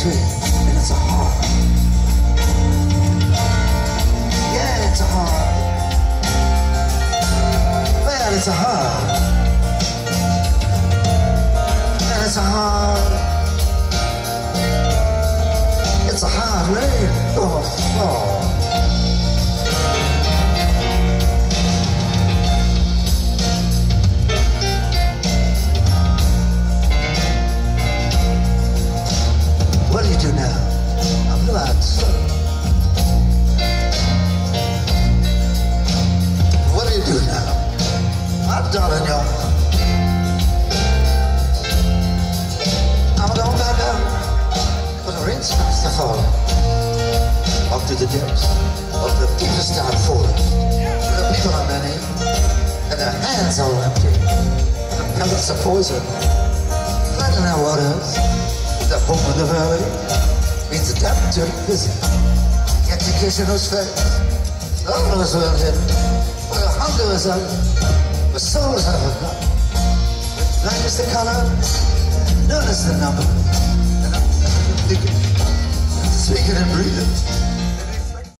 between, and it's a heart. Yeah, it's a heart. Well, it's a heart. And it's a heart. It's a hard rain. Oh, oh. I'm. What do you do now? I'm darling, you I'm going back down. But the rain starts to fall. Up to the depths of the deepest start falling. The people are many, and their hands are empty. The pellets of poison, flooding our waters. The home of the valley Türk'tür. Yetmiş yaşın üstü. Doğru söyledim. Hangi özel? Soru soruldu. Like is the color, known as the number. Speaking and breathing.